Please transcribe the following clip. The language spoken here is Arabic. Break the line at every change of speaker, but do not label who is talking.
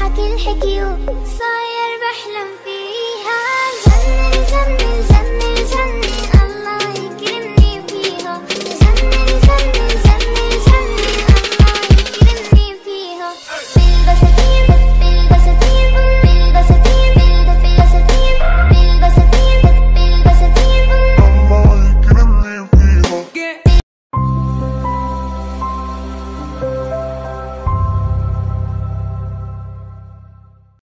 حكي الحكي وصاير